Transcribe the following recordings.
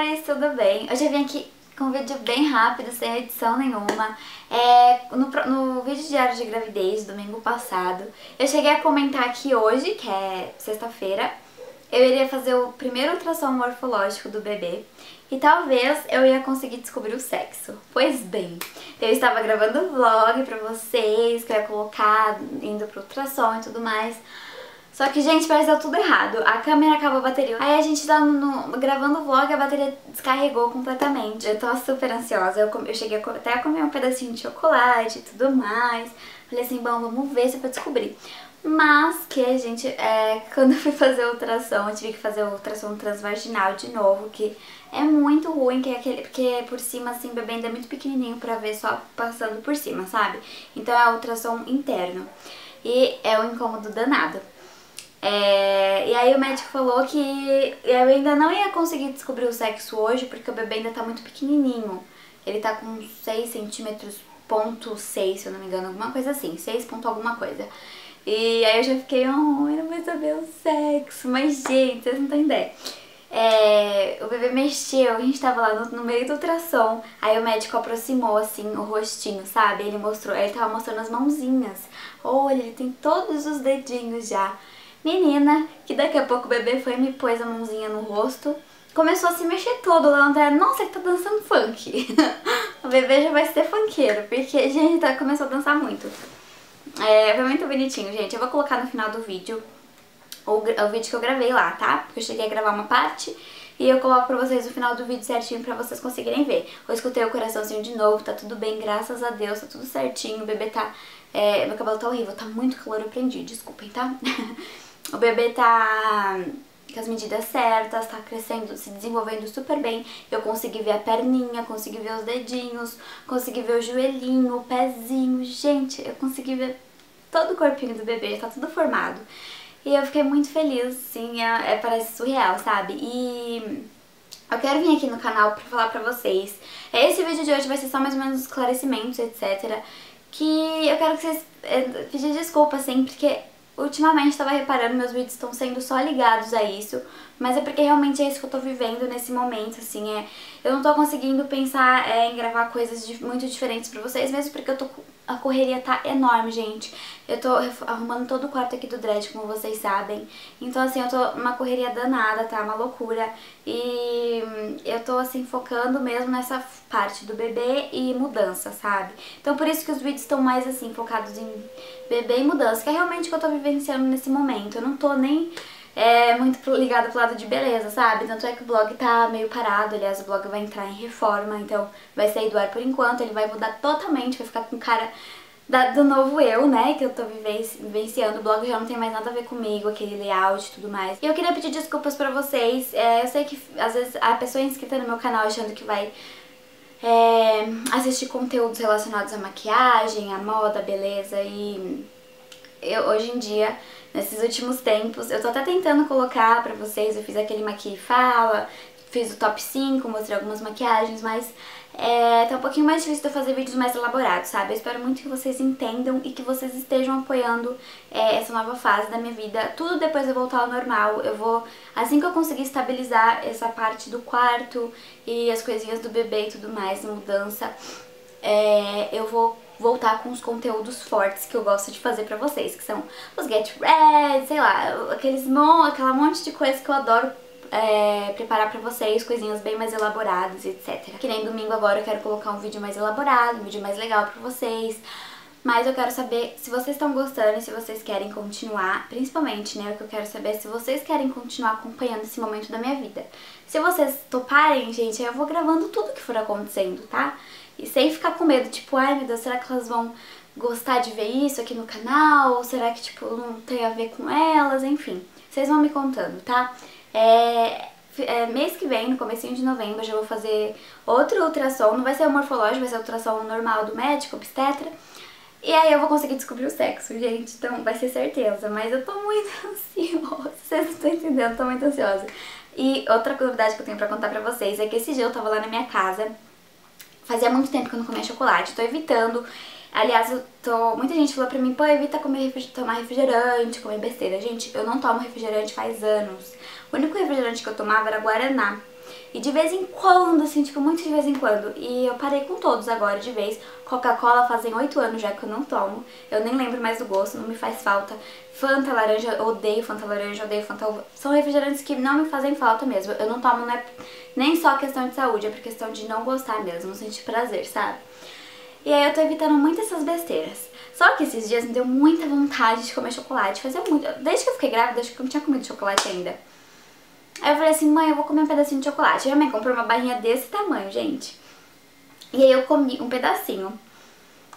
amores, tudo bem? Hoje eu vim aqui com um vídeo bem rápido, sem edição nenhuma. É, no, no vídeo diário de gravidez, domingo passado, eu cheguei a comentar aqui hoje, que é sexta-feira, eu iria fazer o primeiro ultrassom morfológico do bebê e talvez eu ia conseguir descobrir o sexo. Pois bem, eu estava gravando vlog pra vocês, que eu ia colocar indo pro ultrassom e tudo mais. Só que, gente, parece que deu tudo errado. A câmera acabou a bateria. Aí a gente tá no, gravando o vlog, a bateria descarregou completamente. Eu tô super ansiosa. Eu, eu cheguei até a comer um pedacinho de chocolate e tudo mais. Falei assim, bom, vamos ver se é pra descobrir. Mas que a gente, é, quando eu fui fazer a ultrassom, eu tive que fazer o ultrassom transvaginal de novo, que é muito ruim, que é aquele, porque por cima, assim, bebê ainda é muito pequenininho pra ver só passando por cima, sabe? Então é a ultrassom interno. E é um incômodo danado. É, e aí o médico falou que eu ainda não ia conseguir descobrir o sexo hoje porque o bebê ainda tá muito pequenininho. Ele tá com 6 centímetros, ponto 6, se eu não me engano, alguma coisa assim, 6 ponto alguma coisa. E aí eu já fiquei, oh, eu não vou saber o sexo, mas gente, vocês não têm ideia. É, o bebê mexeu, a gente tava lá no, no, meio do ultrassom, aí o médico aproximou assim o rostinho, sabe? Ele mostrou, ele tava mostrando as mãozinhas. Olha, ele tem todos os dedinhos já. Menina, que daqui a pouco o bebê foi e me pôs a mãozinha no rosto. Começou a se mexer todo lá, André. Nossa, ele tá dançando funk. o bebê já vai ser funkeiro, porque, gente, tá, começou a dançar muito. É, foi muito bonitinho, gente. Eu vou colocar no final do vídeo o, o vídeo que eu gravei lá, tá? Porque eu cheguei a gravar uma parte e eu coloco pra vocês no final do vídeo certinho pra vocês conseguirem ver. Eu escutei o coraçãozinho de novo, tá tudo bem, graças a Deus, tá tudo certinho. O bebê tá... É, meu cabelo tá horrível, tá muito calor, eu prendi, desculpem, tá? O bebê tá com as medidas certas, tá crescendo, se desenvolvendo super bem. Eu consegui ver a perninha, consegui ver os dedinhos, consegui ver o joelhinho, o pezinho. Gente, eu consegui ver todo o corpinho do bebê, tá tudo formado. E eu fiquei muito feliz, assim, é, é, parece surreal, sabe? E eu quero vir aqui no canal pra falar pra vocês. Esse vídeo de hoje vai ser só mais ou menos esclarecimentos, etc. Que eu quero que vocês é, pedir desculpa, assim, porque Ultimamente estava reparando, meus vídeos estão sendo só ligados a isso, mas é porque realmente é isso que eu tô vivendo nesse momento, assim, é... Eu não tô conseguindo pensar é, em gravar coisas muito diferentes pra vocês, mesmo porque eu tô... A correria tá enorme, gente. Eu tô arrumando todo o quarto aqui do Dread, como vocês sabem. Então, assim, eu tô uma correria danada, tá? Uma loucura. E eu tô, assim, focando mesmo nessa parte do bebê e mudança, sabe? Então, por isso que os vídeos estão mais, assim, focados em bebê e mudança, que é realmente o que eu tô vivenciando nesse momento. Eu não tô nem é muito ligado pro lado de beleza, sabe? Tanto é que o blog tá meio parado, aliás, o blog vai entrar em reforma, então vai sair do ar por enquanto, ele vai mudar totalmente, vai ficar com cara da, do novo eu, né, que eu tô vivenciando. O blog já não tem mais nada a ver comigo, aquele layout e tudo mais. E eu queria pedir desculpas pra vocês, é, eu sei que às vezes a pessoa inscrita no meu canal achando que vai é, assistir conteúdos relacionados à maquiagem, à moda, beleza e eu, hoje em dia nesses últimos tempos. Eu tô até tentando colocar pra vocês, eu fiz aquele maqui fala, fiz o top 5, mostrei algumas maquiagens, mas é, tá um pouquinho mais difícil de eu fazer vídeos mais elaborados, sabe? Eu espero muito que vocês entendam e que vocês estejam apoiando é, essa nova fase da minha vida. Tudo depois de voltar ao normal, eu vou, assim que eu conseguir estabilizar essa parte do quarto e as coisinhas do bebê e tudo mais, mudança, é, eu vou voltar com os conteúdos fortes que eu gosto de fazer pra vocês, que são os Get Ready, sei lá, aqueles mon aquela monte de coisa que eu adoro é, preparar pra vocês, coisinhas bem mais elaboradas, etc. Que nem domingo agora eu quero colocar um vídeo mais elaborado, um vídeo mais legal pra vocês. Mas eu quero saber se vocês estão gostando e se vocês querem continuar, principalmente, né, o que eu quero saber é se vocês querem continuar acompanhando esse momento da minha vida. Se vocês toparem, gente, eu vou gravando tudo que for acontecendo, tá? E sem ficar com medo, tipo, ai meu Deus, será que elas vão gostar de ver isso aqui no canal? Ou será que, tipo, não tem a ver com elas? Enfim, vocês vão me contando, tá? É, é, mês que vem, no comecinho de novembro, já vou fazer outro ultrassom. Não vai ser o morfológico, vai ser o ultrassom normal do médico, obstetra. E aí eu vou conseguir descobrir o sexo, gente. Então vai ser certeza. Mas eu tô muito ansiosa. Vocês não estão entendendo, eu tô muito ansiosa. E outra novidade que eu tenho pra contar pra vocês é que esse dia eu tava lá na minha casa Fazia muito tempo que eu não comia chocolate, tô evitando. Aliás, eu tô... muita gente falou pra mim, pô, evita comer tomar refrigerante, comer besteira. Gente, eu não tomo refrigerante faz anos. O único refrigerante que eu tomava era Guaraná. E de vez em quando, assim, tipo, muito de vez em quando. E eu parei com todos agora de vez. Coca-Cola fazem 8 anos já que eu não tomo. Eu nem lembro mais do gosto, não me faz falta. Fanta laranja, eu odeio Fanta laranja, odeio Fanta uva. São refrigerantes que não me fazem falta mesmo. Eu não tomo né, nem só questão de saúde, é por questão de não gostar mesmo, não sentir prazer, sabe? E aí eu tô evitando muito essas besteiras. Só que esses dias me deu muita vontade de comer chocolate. Fazia muito. Desde que eu fiquei grávida, acho que eu não tinha comido chocolate ainda. Aí eu falei assim, mãe, eu vou comer um pedacinho de chocolate. Minha mãe comprou uma barrinha desse tamanho, gente. E aí eu comi um pedacinho.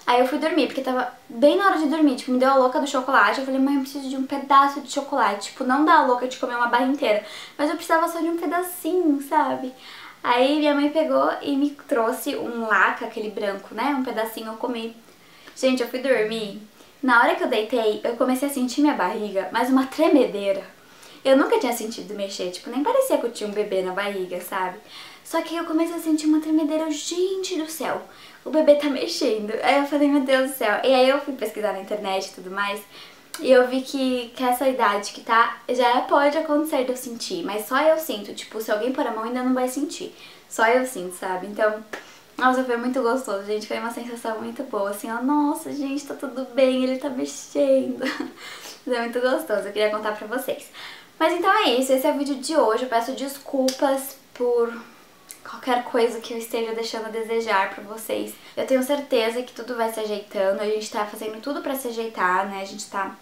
Aí eu fui dormir, porque tava bem na hora de dormir, tipo, me deu a louca do chocolate. Eu falei, mãe, eu preciso de um pedaço de chocolate. Tipo, não dá a louca de comer uma barra inteira. Mas eu precisava só de um pedacinho, sabe? Aí minha mãe pegou e me trouxe um laca, aquele branco, né? Um pedacinho eu comi. Gente, eu fui dormir. Na hora que eu deitei, eu comecei a sentir minha barriga, mas uma tremedeira. Eu nunca tinha sentido mexer, tipo, nem parecia que eu tinha um bebê na barriga, sabe? Só que eu comecei a sentir uma tremedeira, gente do céu, o bebê tá mexendo. Aí eu falei, meu Deus do céu. E aí eu fui pesquisar na internet e tudo mais, e eu vi que, que essa idade que tá, já pode acontecer de eu sentir, mas só eu sinto, tipo, se alguém pôr a mão ainda não vai sentir. Só eu sinto, sabe? Então, nossa, foi muito gostoso, gente. Foi uma sensação muito boa, assim, ó, nossa, gente, tá tudo bem, ele tá mexendo. é muito gostoso, eu queria contar pra vocês. Mas então é isso, esse é o vídeo de hoje. Eu peço desculpas por qualquer coisa que eu esteja deixando a desejar pra vocês. Eu tenho certeza que tudo vai se ajeitando, a gente tá fazendo tudo pra se ajeitar, né? A gente tá...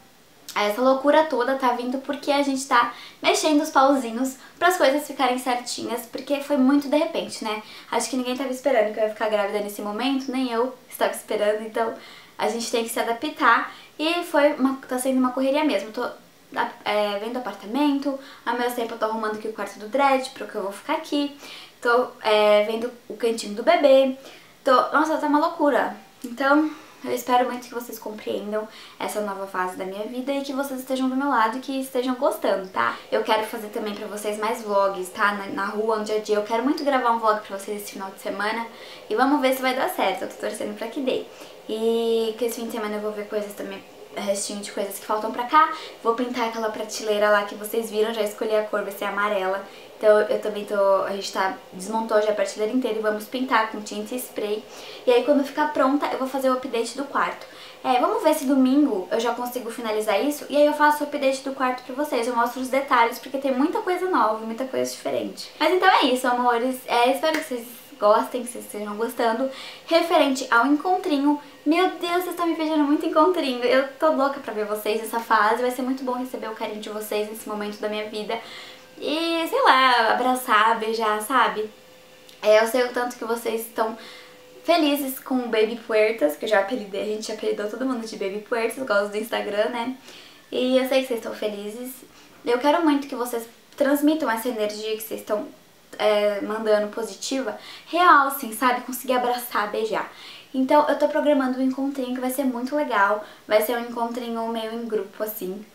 Essa loucura toda tá vindo porque a gente tá mexendo os pauzinhos para as coisas ficarem certinhas, porque foi muito de repente, né? Acho que ninguém tava esperando que eu ia ficar grávida nesse momento, nem eu estava esperando, então a gente tem que se adaptar e foi uma, tá sendo uma correria mesmo. Tô é, vendo apartamento, ao mesmo tempo eu tô arrumando aqui o quarto do dread, porque eu vou ficar aqui, tô é, vendo o cantinho do bebê, tô... Nossa, tá uma loucura. Então, eu espero muito que vocês compreendam essa nova fase da minha vida e que vocês estejam do meu lado e que estejam gostando, tá? Eu quero fazer também pra vocês mais vlogs, tá? Na, na rua, no dia a dia. Eu quero muito gravar um vlog pra vocês esse final de semana e vamos ver se vai dar certo. Eu tô torcendo pra que dê. E que esse fim de semana eu vou ver coisas também restinho de coisas que faltam pra cá. Vou pintar aquela prateleira lá que vocês viram, já escolhi a cor, vai ser amarela. Então eu também tô, a gente tá, desmontou já a prateleira inteira e vamos pintar com tinta e spray. E aí quando ficar pronta eu vou fazer o update do quarto. É, vamos ver se domingo eu já consigo finalizar isso e aí eu faço o update do quarto pra vocês. Eu mostro os detalhes porque tem muita coisa nova, muita coisa diferente. Mas então é isso, amores. É, espero que vocês gostem, que vocês estejam gostando. Referente ao encontrinho, meu Deus, vocês estão me pedindo muito encontrinho. Eu tô louca pra ver vocês nessa fase. Vai ser muito bom receber o carinho de vocês nesse momento da minha vida. E, sei lá, abraçar, beijar, sabe? É, eu sei o tanto que vocês estão felizes com o Baby Puertas, que eu já apelidei, a gente já apelidou todo mundo de Baby Puertas, gosto do Instagram, né? E eu sei que vocês estão felizes. Eu quero muito que vocês transmitam essa energia que vocês estão é, mandando positiva, real, assim, sabe? Conseguir abraçar, beijar. Então eu tô programando um encontrinho que vai ser muito legal, vai ser um encontrinho meio em grupo, assim.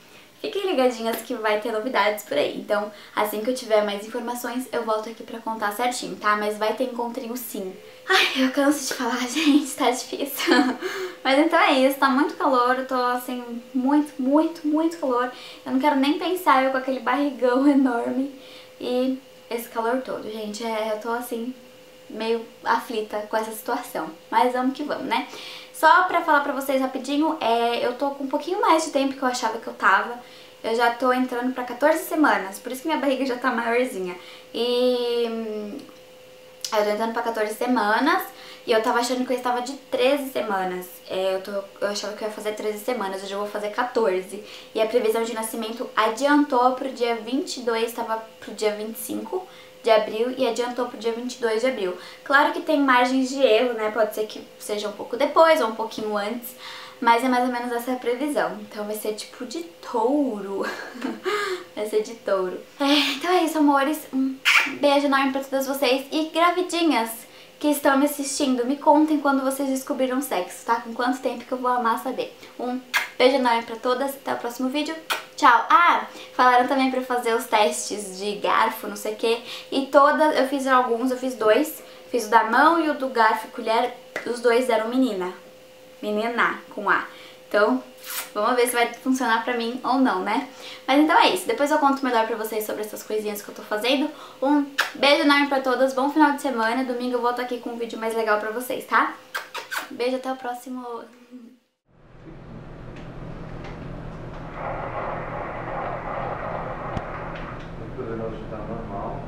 Fiquem ligadinhas que vai ter novidades por aí. Então, assim que eu tiver mais informações, eu volto aqui pra contar certinho, tá? Mas vai ter encontrinho sim. Ai, eu canso de falar, gente, tá difícil. Mas então é isso, tá muito calor, eu tô assim, muito, muito, muito calor. Eu não quero nem pensar eu com aquele barrigão enorme. E esse calor todo, gente. É, eu tô assim, meio aflita com essa situação. Mas vamos que vamos, né? Só pra falar pra vocês rapidinho, é, eu tô com um pouquinho mais de tempo que eu achava que eu tava. Eu já tô entrando pra 14 semanas, por isso que minha barriga já tá maiorzinha. E hum, eu tô entrando pra 14 semanas e eu tava achando que eu estava de 13 semanas. É, eu, tô, eu achava que eu ia fazer 13 semanas, hoje eu vou fazer 14. E a previsão de nascimento adiantou pro dia 22, estava pro dia 25 de abril e adiantou pro dia 22 de abril. Claro que tem margens de erro, né? Pode ser que seja um pouco depois ou um pouquinho antes, mas é mais ou menos essa a previsão. Então vai ser tipo de touro. vai ser de touro. É, então é isso, amores. Um beijo enorme pra todas vocês. E gravidinhas, que estão me assistindo, me contem quando vocês descobriram sexo, tá? Com quanto tempo que eu vou amar saber. Um beijo enorme pra todas, até o próximo vídeo. Tchau! Ah, falaram também pra fazer os testes de garfo, não sei o que. E todas, eu fiz alguns, eu fiz dois. Fiz o da mão e o do garfo e colher, os dois eram menina. Menina, com A. Então vamos ver se vai funcionar pra mim ou não, né? Mas então é isso. Depois eu conto melhor pra vocês sobre essas coisinhas que eu tô fazendo. Um beijo enorme pra todas, bom final de semana. Domingo eu volto aqui com um vídeo mais legal pra vocês, tá? Beijo, até o próximo... O poderoso está normal.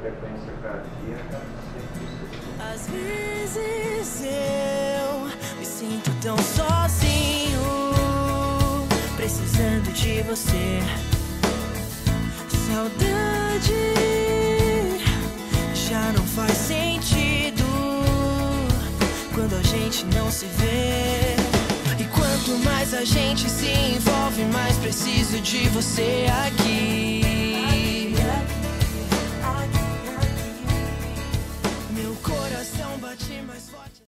Frequência cardíaca 160. Às vezes eu sinto tão sozinho, precisando de você. Saudade já não faz sentido quando a gente não se vê. E quanto mais a gente se envolve, mais preciso de você aqui.